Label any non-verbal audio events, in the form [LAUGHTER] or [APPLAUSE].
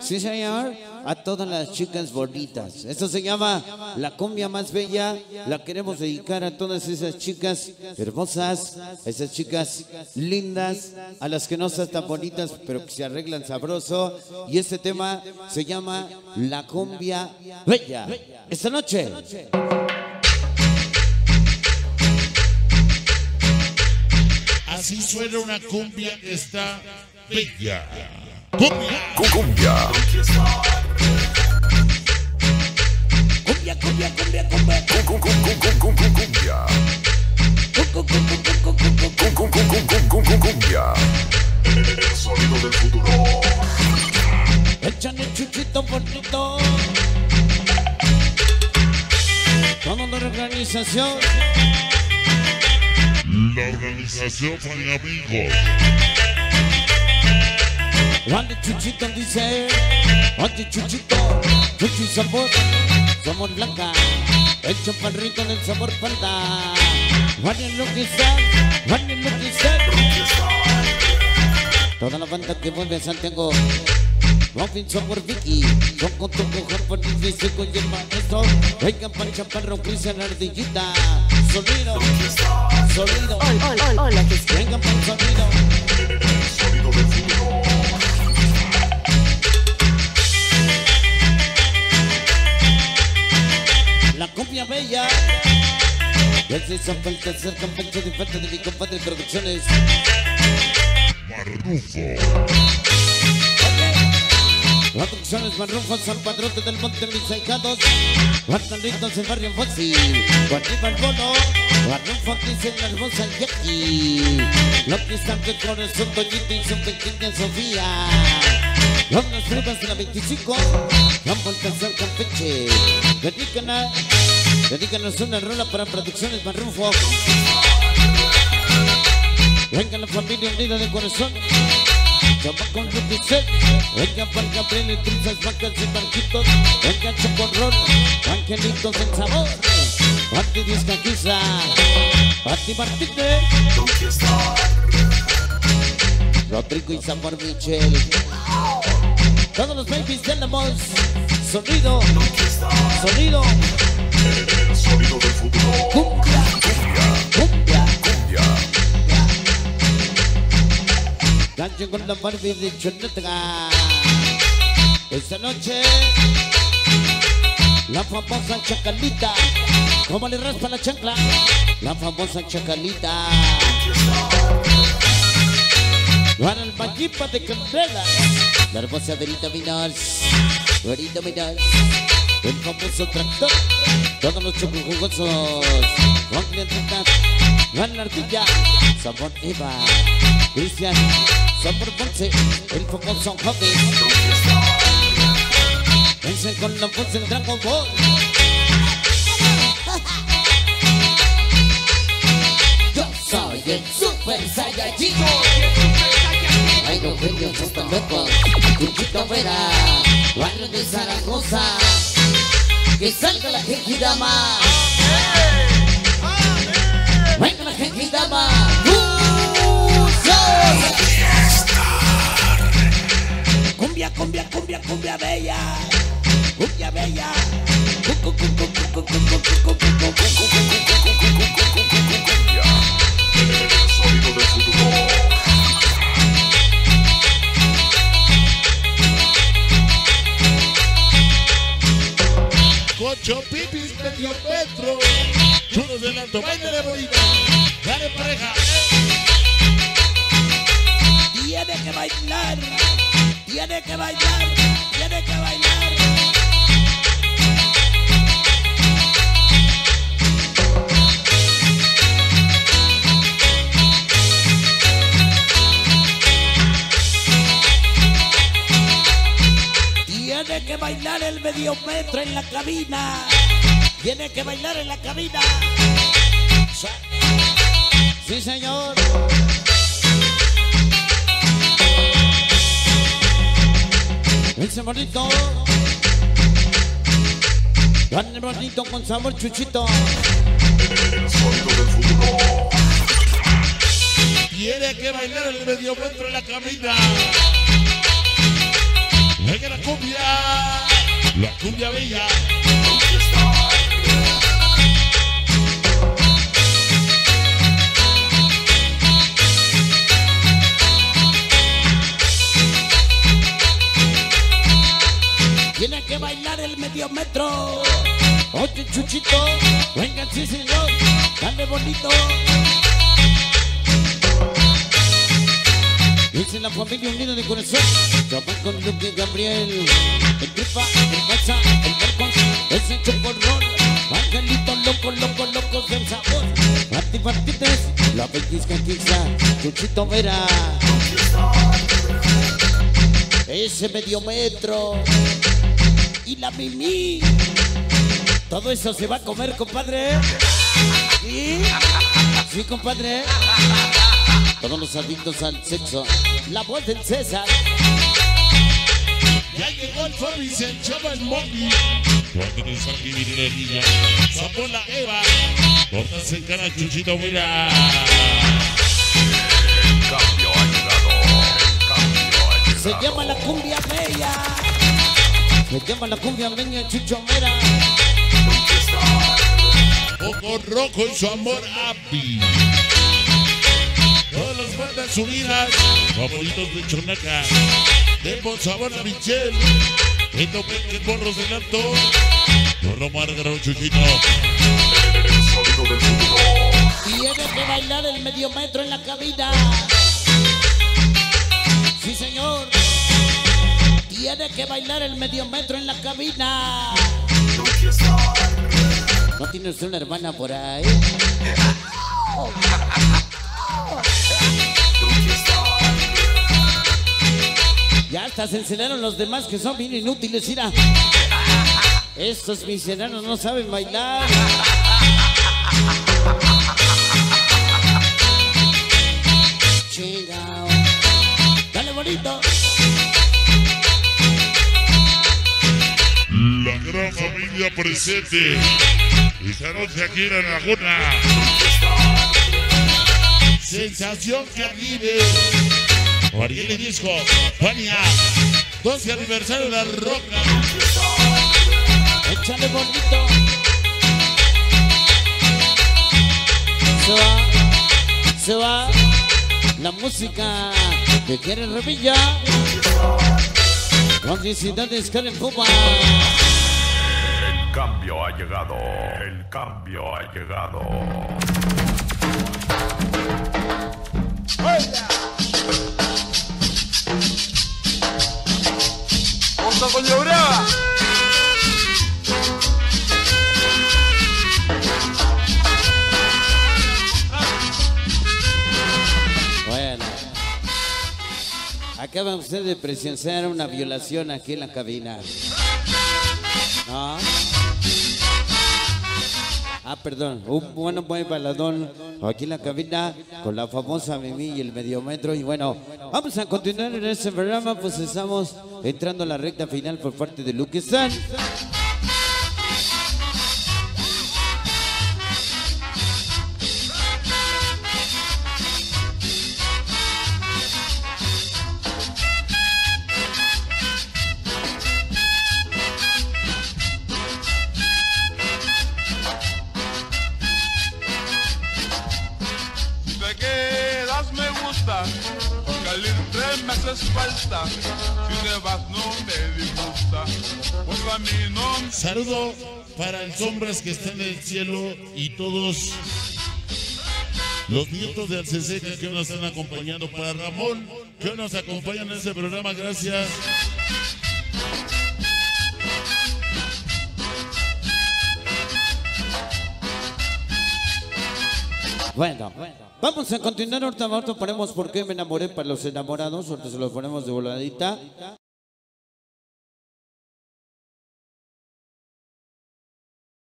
Sí, señor. A todas las chicas bonitas. Esto se llama la cumbia más bella. La queremos dedicar a todas esas chicas hermosas, esas chicas lindas, a las que no son tan bonitas, pero que se arreglan sabroso. Y este tema se llama la cumbia bella. Esta noche. Así suena una cumbia que está bella. Cumbia. Cumbia, cumbia, cumbia, cumbia. Cumbia. Cumbia. El sonido del futuro. Echan el chuchito bonito. Todo la organización. La organización para amigos. Vale, Chuchito dice, oye Chuchito, Chuchi y sabor, somos blanca, el chaparrito del sabor panda. Que está, vale lo que está. Toda la banda que mueve a Santiago, Robin por Vicky, son con tu mujer por difícil con el maestro. Vengan para chaparro, Cristian Ardillita, sonido, sonido, Hola, hola, hola, vengan para. El sonido La cumbia bella. Ya se zampa el tercer campeche de parte de mi compadre Producciones. Marrufo. Producciones Marrufo, San Padrote del Monte Mis Ahijados. Guartalitos en Barrio Fósil. Con Iván Bono. Marrufo dice la hermosa Jackie. Los de corazón Toñito y su pequeña Sofía. Los las primas de la 25. Campo el tercer campeche. Dedican a... Dedícanos una rola para Producciones Marrufo. Venga la familia unida de corazón. Con Luticet. Venga para Gabriel trizas, vacas y barquitos. Venga chocorrón. Angelitos en sabor. Pati Discaquiza. Pati Martínez. Rodrigo y Sabor Michel. Todos los babies tenemos sonido. Sonido. Sonido con la. Esta noche, la famosa chacalita. ¿Cómo le raspa la chancla? La famosa chacalita. Para el Mayipa de Candela. La hermosa Verita Minas. Verita Minas. El famoso tractor. Todos los chocojugosos. Juan Clientita. Juan Ardilla. Sabor Eva. Cristian. Sabor Ponce. El famoso joven. Vence con la voz del Dragon Ball. [LAUGHS] Yo soy el Super Saiyajin. Ay, los genios están locos. Cuchito Vera, barrio de Zaragoza. Que salga la Gengidama. Venga la Gengidama. Cumbia, cumbia, cumbia, cumbia bella. Cumbia bella. Cu, cu, Cocho Pipis medio metro. Chulos del alto. Baile de bolita. Dale pareja. Tiene que bailar, tiene que bailar, tiene que bailar. Tiene que bailar el medio metro en la cabina. Tiene que bailar en la cabina. Sí, señor. Ese bonito. Dale bonito con sabor chuchito. El. Tiene que bailar el medio metro en la cabina. Venga la La cumbia bella. Tiene que bailar el medio metro. Oye, Chuchito, venga, sí, señor, dale bonito. Dice la familia unida de corazón, Chaval con Luque Gabriel, el Tripa, el Baza, el Marcos, ese Chocorrol, Angelito loco, loco, loco del sabor, Martí Partites, la pellizca Kixla, Chuchito Vera, ese medio metro, y la Mimi. Todo eso se va a comer, compadre. ¿Sí? Sí, compadre. Todos los adictos al sexo. La voz del César. Ya llegó el Fabis, el chava el Monkey. Cuando te saque viene la niña. Sapón la Eva. Pónganse en cara, Chuchito, mira. El cambio ha llegado. El cambio ha llegado. Se llama la cumbia bella. Se llama la cumbia bella Chucho Mera. Poco rojo en su amor happy. Bandas unidas, de Chonaca, de sabor a Michelle, en Domingue Borros del Alto, Gorro Márgaro Chuchito. Tiene que bailar el medio metro en la cabina. Sí, señor. Tiene que bailar el medio metro en la cabina. ¿No tienes una hermana por ahí? Hasta se enseñaron los demás que son bien inútiles, mira. Estos misioneros no saben bailar. Chingao. Dale bonito. la gran familia presente. Esta noche aquí en la Laguna. Sensación Caribe. Ariel Disco, Fania, 12 aniversario de la Roca. Échale bonito. Se va, se va la música de Keren Revilla. Condiciones Karen Puma. El cambio ha llegado. El cambio ha llegado. Con. Bueno, acaban ustedes de presenciar una violación aquí en la cabina. ¿No? Ah, perdón, un bueno buen baladón aquí en la cabina con la famosa Mimi y el mediometro. Y bueno, vamos a continuar en este programa, pues estamos entrando a la recta final por parte de Luke San. Saludo para el Sombras que está en el cielo y todos los nietos de Alceseca que nos están acompañando. Para Ramón, que nos acompaña en este programa. Gracias. Bueno, vamos a continuar ahorita, ahorita ponemos por qué me enamoré para los enamorados, ahorita se los ponemos de voladita.